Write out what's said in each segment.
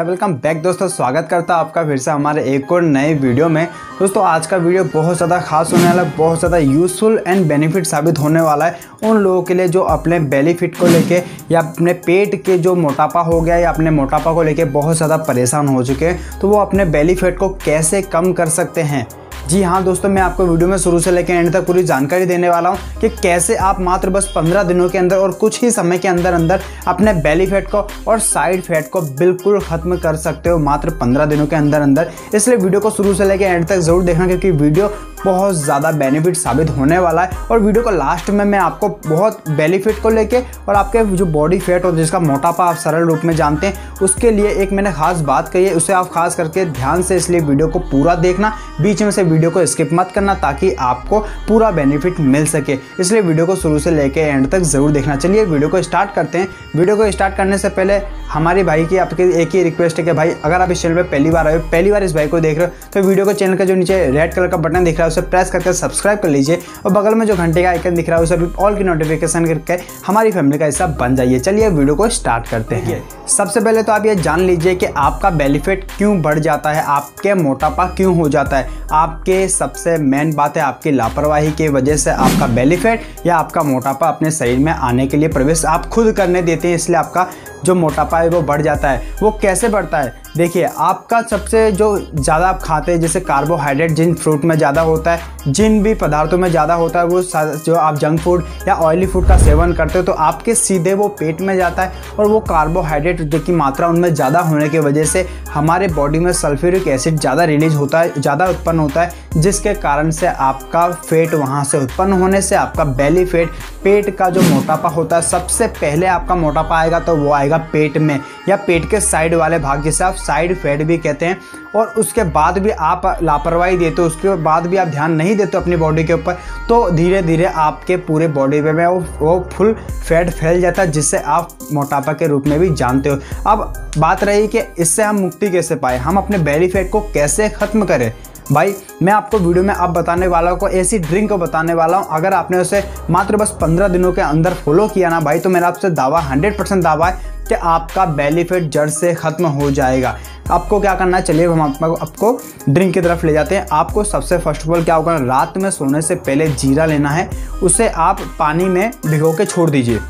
है welcome back दोस्तों, स्वागत करता हूँ आपका फिर से हमारे एक और नए वीडियो में। दोस्तों, आज का वीडियो बहुत ज़्यादा खास होने वाला है, बहुत ज़्यादा यूज़फुल एंड बेनिफिट साबित होने वाला है उन लोगों के लिए जो अपने बेली फिट को लेके या अपने पेट के जो मोटापा हो गया या अपने मोटापा को लेके बहुत ज़्यादा परेशान हो चुके हैं तो वो अपने बेली फैट को कैसे कम कर सकते हैं? जी हाँ दोस्तों, मैं आपको वीडियो में शुरू से लेकर एंड तक पूरी जानकारी देने वाला हूँ कि कैसे आप मात्र बस 15 दिनों के अंदर और कुछ ही समय के अंदर अंदर अपने बेली फैट को और साइड फैट को बिल्कुल खत्म कर सकते हो मात्र 15 दिनों के अंदर अंदर। इसलिए वीडियो को शुरू से लेकर एंड तक ज़रूर देखना, क्योंकि वीडियो बहुत ज़्यादा बेनिफिट साबित होने वाला है। और वीडियो को लास्ट में मैं आपको बहुत बेनिफिट को लेके और आपके जो बॉडी फैट और जिसका मोटापा आप सरल रूप में जानते हैं, उसके लिए एक मैंने खास बात कही है। उसे आप खास करके ध्यान से इसलिए वीडियो को पूरा देखना। बीच में से वीडियो को स्किप मत करना ताकि आपको पूरा बेनिफिट मिल सके। इसलिए वीडियो को शुरू से लेकर एंड तक ज़रूर देखना। चलिए वीडियो को स्टार्ट करते हैं। वीडियो को स्टार्ट करने से पहले हमारे भाई की आपके एक ही रिक्वेस्ट है कि भाई, अगर आप इस चैनल पर पहली बार आए पहली बार इस भाई को देख रहे हो तो वीडियो को चैनल का जो नीचे रेड कलर का बटन दिख रहा है उसे प्रेस करके सब्सक्राइब कर लीजिए और बगल में जो घंटे का आइकन दिख रहा है, उसे भी ऑल की नोटिफिकेशन करके हमारी फैमिली का हिस्सा बन जाइए। चलिए वीडियो को स्टार्ट करते हैं। सबसे पहले तो आप ये जान लीजिए कि आपका बेनिफिट क्यों बढ़ जाता है, आपके मोटापा क्यों हो जाता है। आपके सबसे मेन बात है आपकी लापरवाही की वजह से आपका बेनिफिट या आपका मोटापा अपने शरीर में आने के लिए प्रवेश आप खुद करने देते हैं, इसलिए आपका जो मोटापा है वो बढ़ जाता है। वो कैसे बढ़ता है? देखिए, आपका सबसे जो ज़्यादा आप खाते हैं, जैसे कार्बोहाइड्रेट जिन फ्रूट में ज़्यादा होता है, जिन भी पदार्थों में ज़्यादा होता है, वो जो आप जंक फ़ूड या ऑयली फ़ूड का सेवन करते हो तो आपके सीधे वो पेट में जाता है और वो कार्बोहाइड्रेट जो की मात्रा उनमें ज़्यादा होने की वजह से हमारे बॉडी में सल्फ्यूरिक एसिड ज़्यादा रिलीज़ होता है, ज़्यादा उत्पन्न होता है, जिसके कारण से आपका फेट वहाँ से उत्पन्न होने से आपका बेली फेट पेट का जो मोटापा होता है, सबसे पहले आपका मोटापा आएगा तो वो आएगा पेट में। या पेट के साइड वाले भाग जिसे आप साइड फैट भी कहते हैं, और उसके बाद भी आप लापरवाही देते हो, उसके बाद भी आप ध्यान नहीं देते अपनी बॉडी के ऊपर तो धीरे धीरे आपके पूरे बॉडी में वो वो फुल फैट फैल जाता है जिससे आप मोटापा के रूप में भी जानते हो। अब बात रही कि इससे हम मुक्ति कैसे पाए? हम अपने बेली फैट को कैसे ख़त्म करें? भाई, मैं आपको वीडियो में अब बताने वाला हूँ ऐसी ड्रिंक को बताने वाला हूँ, अगर आपने उसे मात्र बस पंद्रह दिनों के अंदर फॉलो किया ना भाई तो मेरा आपसे दावा हंड्रेड परसेंट दावा है कि आपका बेनिफिट जड़ से ख़त्म हो जाएगा। आपको क्या करना है? चलिए हम आपको, आपको ड्रिंक की तरफ़ ले जाते हैं। आपको सबसे फ़र्स्ट ऑफ़ ऑल क्या होगा? रात में सोने से पहले जीरा लेना है। उसे आप पानी में भिगो के छोड़ दीजिए।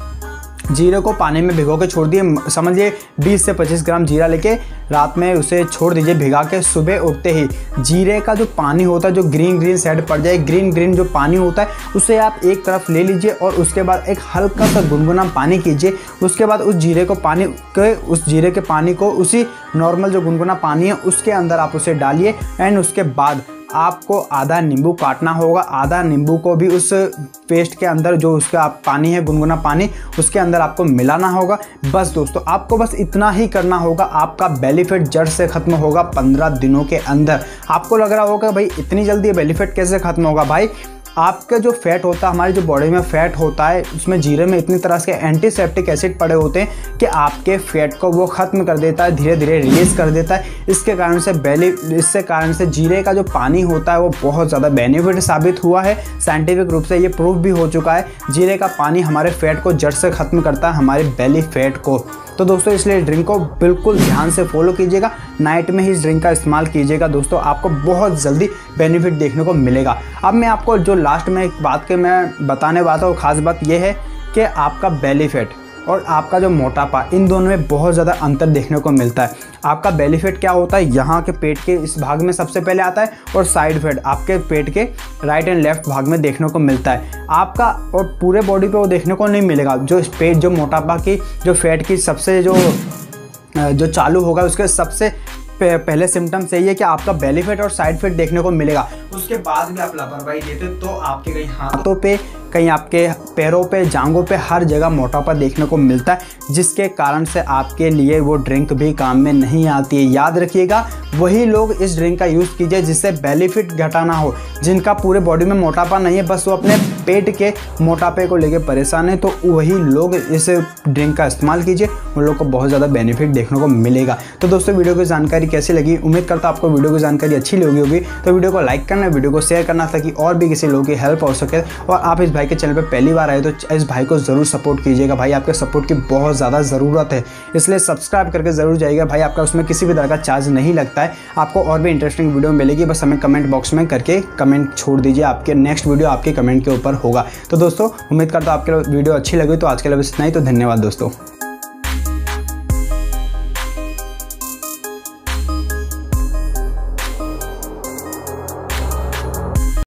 जीरे को पानी में भिगो के छोड़ दिए। समझिए 20 से 25 ग्राम जीरा लेके रात में उसे छोड़ दीजिए भिगा के सुबह उठते ही। जीरे का जो पानी होता है, जो ग्रीन ग्रीन साइड पड़ जाए, ग्रीन ग्रीन जो पानी होता है, उसे आप एक तरफ़ ले लीजिए और उसके बाद एक हल्का सा गुनगुना पानी कीजिए। उसके बाद उस जीरे को पानी के, उस जीरे के पानी को उसी नॉर्मल जो गुनगुना पानी है, उसके अंदर आप उसे डालिए। एंड उसके बाद आपको आधा नींबू काटना होगा। आधा नींबू को भी उस पेस्ट के अंदर जो उसका पानी है, गुनगुना पानी, उसके अंदर आपको मिलाना होगा। बस दोस्तों, आपको बस इतना ही करना होगा। आपका बेनिफिट जड़ से खत्म होगा पंद्रह दिनों के अंदर। आपको लग रहा होगा, भाई, इतनी जल्दी बेनिफिट कैसे खत्म होगा? भाई आपका जो फैट होता है, हमारी जो बॉडी में फैट होता है, उसमें जीरे में इतनी तरह के एंटीसेप्टिक एसिड पड़े होते हैं कि आपके फैट को वो ख़त्म कर देता है धीरे धीरे रिलीज़ कर देता है। इसके कारण से बेली इससे कारण से जीरे का जो पानी होता है, वो बहुत ज़्यादा बेनिफिट साबित हुआ है। साइंटिफिक रूप से ये प्रूफ भी हो चुका है, जीरे का पानी हमारे फैट को जड़ से ख़त्म करता है, हमारे बेली फैट को। तो दोस्तों, इसलिए ड्रिंक को बिल्कुल ध्यान से फॉलो कीजिएगा। नाइट में ही इस ड्रिंक का इस्तेमाल कीजिएगा दोस्तों, आपको बहुत जल्दी बेनिफिट देखने को मिलेगा। अब मैं आपको जो लास्ट में एक बात के मैं बताने वाला हूँ, खास बात यह है कि आपका बेली फैट और आपका जो मोटापा, इन दोनों में बहुत ज़्यादा अंतर देखने को मिलता है। आपका बेलीफेट क्या होता है? यहाँ के पेट के इस भाग में सबसे पहले आता है और साइड फेट आपके पेट के राइट एंड लेफ़्ट भाग में देखने को मिलता है। आपका और पूरे बॉडी पे वो देखने को नहीं मिलेगा। जो पेट, जो मोटापा की, जो फैट की सबसे जो जो चालू होगा, उसके सबसे पहले सिम्टम्स यही है कि आपका बेनिफिट और साइड इफ़ेक्ट देखने को मिलेगा। उसके बाद भी आप लापरवाही देते तो आपके कहीं हाथों पे कहीं आपके पैरों पे जांगों पे हर जगह मोटापा देखने को मिलता है, जिसके कारण से आपके लिए वो ड्रिंक भी काम में नहीं आती है। याद रखिएगा, वही लोग इस ड्रिंक का यूज़ कीजिए जिससे बेनिफिट घटाना हो, जिनका पूरे बॉडी में मोटापा नहीं है, बस वो अपने पेट के मोटापे को लेकर परेशान है तो वही लोग इस ड्रिंक का इस्तेमाल कीजिए, उन लोग को बहुत ज़्यादा बेनिफिट देखने को मिलेगा। तो दोस्तों, वीडियो की जानकारी कैसी लगी? उम्मीद करता आपको वीडियो की जानकारी अच्छी लगी होगी। तो वीडियो को लाइक करना, वीडियो को शेयर करना, ताकि और भी किसी लोगों की हेल्प हो सके, और आप इस भाई के चैनल पर पहली बार आए तो इस भाई को ज़रूर सपोर्ट कीजिएगा। भाई, आपके सपोर्ट की बहुत ज़्यादा ज़रूरत है। इसलिए सब्सक्राइब करके ज़रूर जाइएगा। भाई, आपका उसमें किसी भी तरह का चार्ज नहीं लगता है। आपको और भी इंटरेस्टिंग वीडियो मिलेगी। बस हमें कमेंट बॉक्स में करके कमेंट छोड़ दीजिए। आपके नेक्स्ट वीडियो आपके कमेंट के ऊपर होगा। तो दोस्तों, उम्मीद करता हूँ आपके वीडियो अच्छी लगी तो आज के लिए बस इतना ही। तो धन्यवाद दोस्तों।